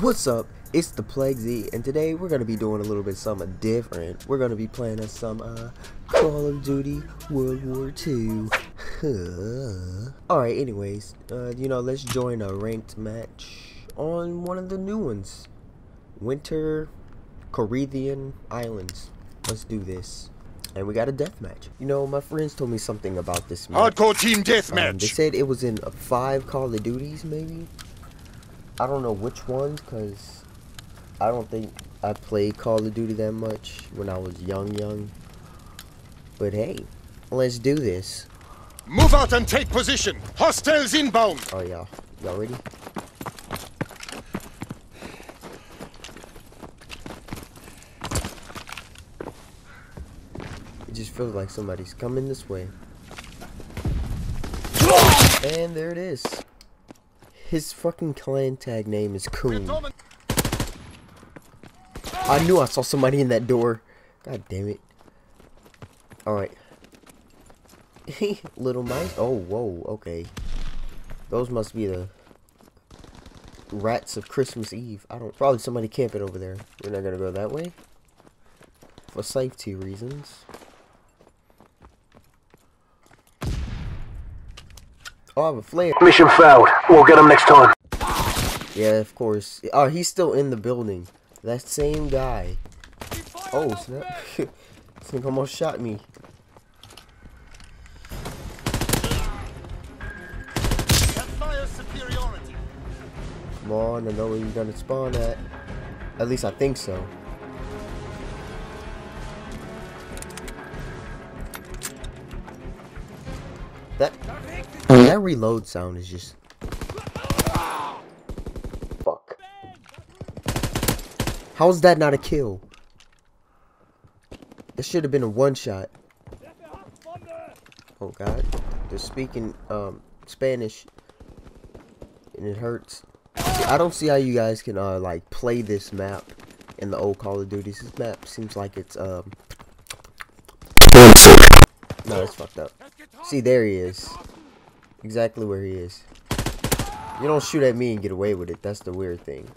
What's up? It's the Plague Z, and today we're gonna be doing a little bit something different. We're gonna be playing as some uh, Call of Duty World War II. Alright, anyways, uh, you know, let's join a ranked match on one of the new ones. Winter Caribbean Islands. Let's do this. And we got a death match. You know, my friends told me something about this match. Hardcore team Um, deathmatch. they said it was in five Call of Duties, maybe. I don't know which ones, cause I don't think I played Call of Duty that much when I was young, young. But hey, let's do this. Move out and take position. Hostiles inbound. Oh yeah, y'all ready? It just feels like somebody's coming this way. And there it is. His fucking clan tag name is Coon. I knew I saw somebody in that door. God damn it. Alright. Little mice. Oh, whoa, okay. Those must be the rats of Christmas Eve. I don't. Probably somebody camping over there. We're not gonna go that way. For safety reasons. Oh, I have a flare. Mission failed. We'll get them next time. Yeah, of course. Oh, he's still in the building. That same guy. Oh, snap. thing almost shot me. Come on, I know where you're gonna spawn at. At least I think so. That that reload sound is just fuck. How's that not a kill? This should have been a one shot. Oh god, they're speaking um Spanish, and it hurts. See, I don't see how you guys can uh like play this map in the old Call of Duty. This map seems like it's um. No, it's fucked up. See, there he is. Exactly where he is. You don't shoot at me and get away with it. That's the weird thing.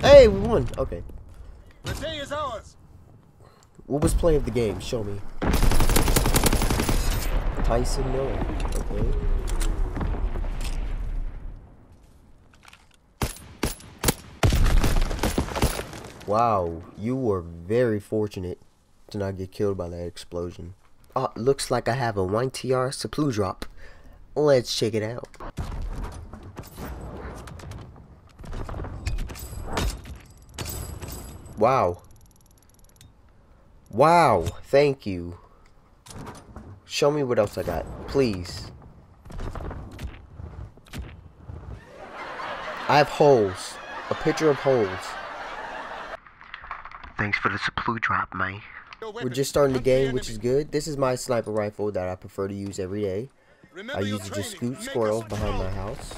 Hey, we won. Okay. The day is ours. What was play of the game? Show me. Tyson Miller. Okay. Wow, you were very fortunate to not get killed by that explosion. Uh, looks like I have a 1TR supply drop. Let's check it out. Wow. Wow, thank you. Show me what else I got, please. I have holes. A picture of holes. Thanks for the supply drop, man. We're just starting the game, which is good. This is my sniper rifle that I prefer to use every day. I use it to scoot squirrels behind my house.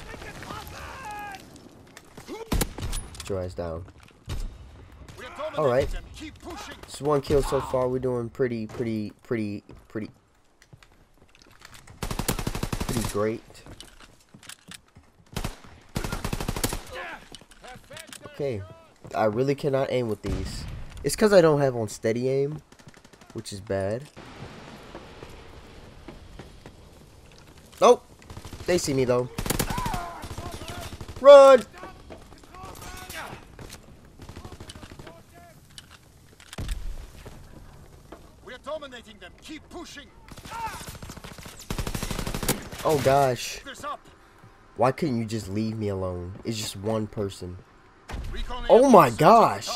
Put your eyes down. Alright. This one kill so far. We're doing pretty, pretty, pretty, pretty, pretty great. Okay. I really cannot aim with these. It's because I don't have on steady aim, which is bad. Nope. They see me though. Run! We're dominating them. Keep pushing. Oh gosh. Why couldn't you just leave me alone? It's just one person. Oh my gosh.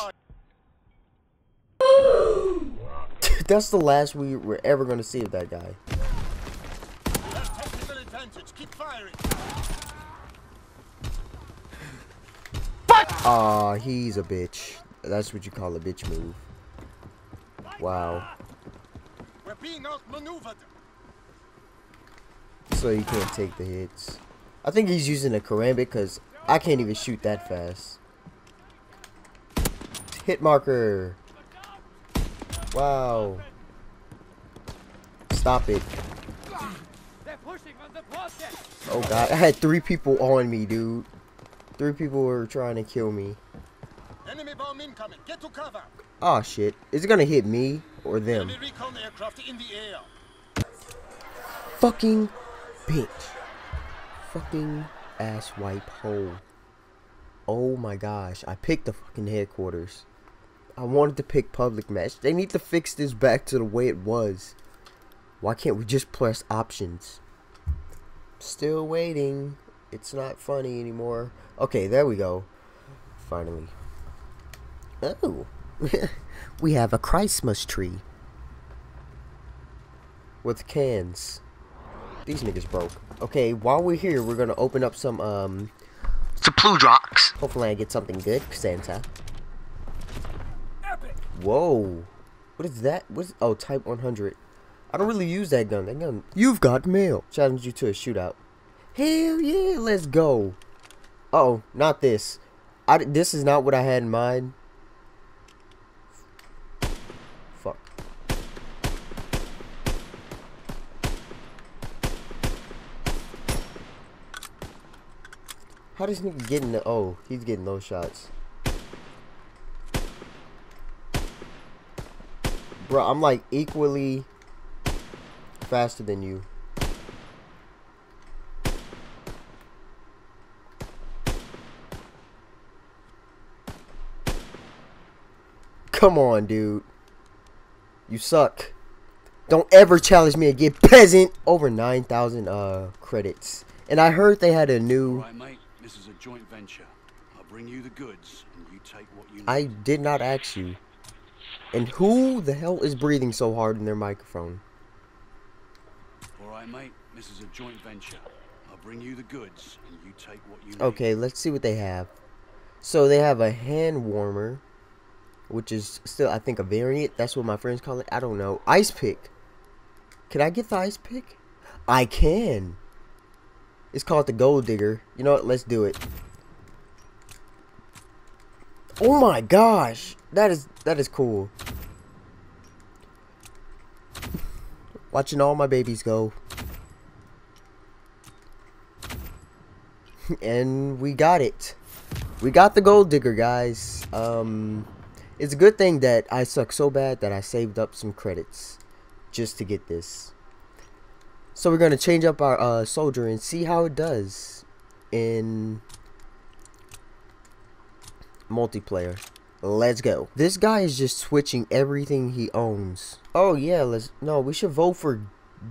That's the last we were ever gonna see of that guy. the target. Have technical advantage. Keep firing. Aw, he's a bitch. That's what you call a bitch move. Wow. We're being outmaneuvered. So you can't take the hits. I think he's using a karambit because I can't even shoot that fast. Hit marker. Wow. Stop it. Oh god, I had three people on me, dude. Three people were trying to kill me. Enemy bomb incoming. Get to cover. Oh shit. Is it gonna hit me or them? Enemy aircraft in the air. Fucking bitch. Fucking ass wipe hole. Oh my gosh. I picked the fucking headquarters. I wanted to pick public match. They need to fix this back to the way it was. Why can't we just press options? Still waiting. It's not funny anymore. Okay, there we go. Finally. Oh. we have a Christmas tree. With cans. These niggas broke. Okay, while we're here, we're gonna open up some, um... Some Pludrox. Hopefully I get something good, Santa. Whoa. What is that? What's oh Type 100? I don't really use that gun. That gun. You've got mail. Challenge you to a shootout. Hell yeah, let's go. Uh oh, not this. I this is not what I had in mind. Fuck. How does nigga get in the? Oh, he's getting those shots. Bro, I'm like equally faster than you. Come on, dude. You suck. Don't ever challenge me again, peasant. Over 9,000 uh credits. And I heard they had a new right, mate. This is a joint venture. I'll bring you the goods, and you take what you need. I did not ask you. And who the hell is breathing so hard in their microphone? All right, mate. This is a joint venture. I'll bring you the goods, and you take what you need. Okay, let's see what they have. So they have a hand warmer, which is still, I think, a variant. That's what my friends call it. I don't know. Ice pick. Can I get the ice pick? I can. It's called the gold digger. You know what? Let's do it. Oh my gosh, that is that is cool. Watching all my babies go. and we got it. We got the gold digger, guys. Um, it's a good thing that I suck so bad that I saved up some credits just to get this. So we're gonna change up our uh, soldier and see how it does in multiplayer. Let's go. This guy is just switching everything he owns. Oh yeah, let's no. We should vote for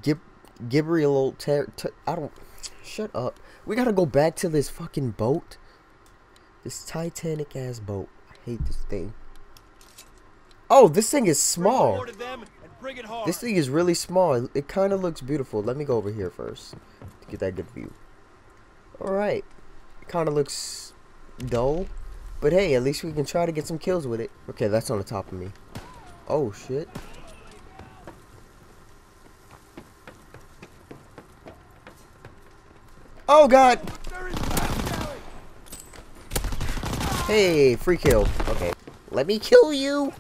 Gib Gabriel. Ter I don't. Shut up. We gotta go back to this fucking boat. This Titanic ass boat. I hate this thing. Oh, this thing is small. This thing is really small. It, it kind of looks beautiful. Let me go over here first to get that good view. Alright. It kind of looks dull. But hey, at least we can try to get some kills with it. Okay, that's on the top of me. Oh, shit. Oh, God. Hey, free kill. Okay. Let me kill you.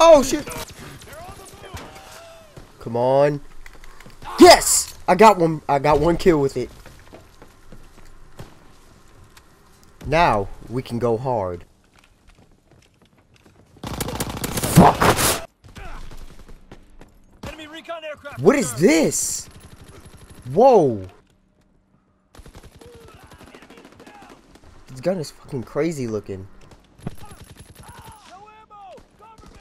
Oh, shit. Come on. Yes! I got one I got one kill with it. Now we can go hard. Enemy recon aircraft. What is this? Whoa. This gun is fucking crazy looking. No ammo. Cover me.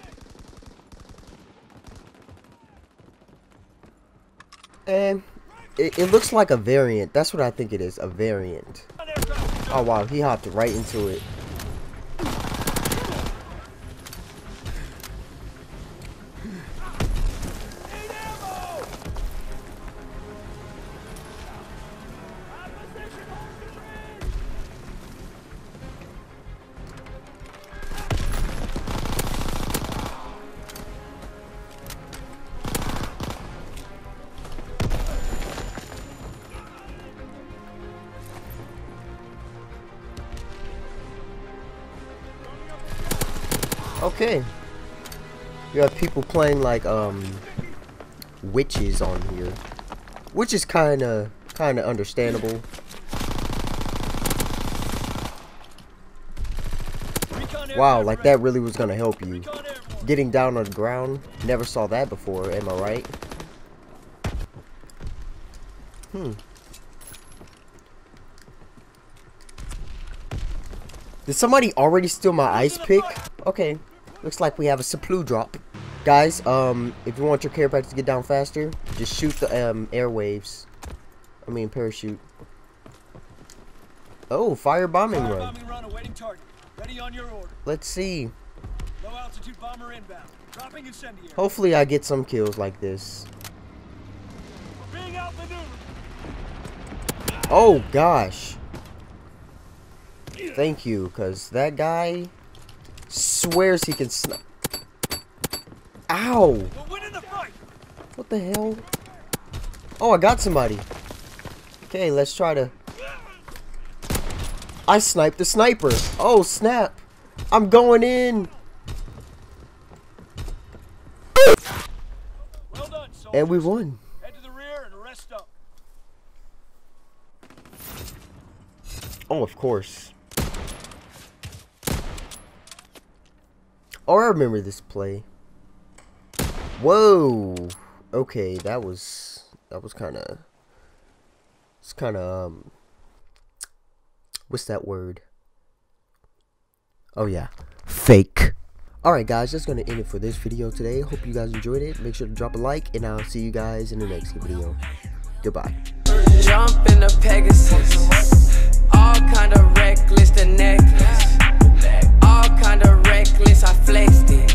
And it, it looks like a variant. That's what I think it is. A variant. Oh wow, he hopped right into it. Okay. You have people playing like um witches on here, which is kind of kind of understandable. Wow, like that really was gonna help you. Getting down on the ground, never saw that before. Am I right? Hmm. Did somebody already steal my ice pick? Okay, looks like we have a supply drop. Guys, um, if you want your care package to get down faster, just shoot the um, airwaves. I mean parachute. Oh, fire bombing Fire run. bombing run awaiting target. Ready on your order. Let's see. Low altitude bomber inbound. Dropping incendiary. Hopefully I get some kills like this. Oh gosh. Thank you, cause that guy swears he can snipe. Ow! We're winning the fight. What the hell? Oh, I got somebody. Okay, let's try to. I sniped the sniper. Oh snap! I'm going in, Well done, and we won. Head to the rear and rest up. Oh, of course. Oh, I remember this play. Whoa. Okay, that was that was kind of it's kind of um what's that word? Oh yeah, fake. Alright guys, that's going to end it for this video today. Hope you guys enjoyed it. Make sure to drop a like, and I'll see you guys in the next video. Goodbye. Jump in the Pegasus. All kind of reckless, the necklace. All kind of reckless, I flexed it.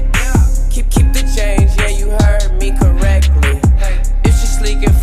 Keep keep the change, yeah, you heard me correctly. If she sleek and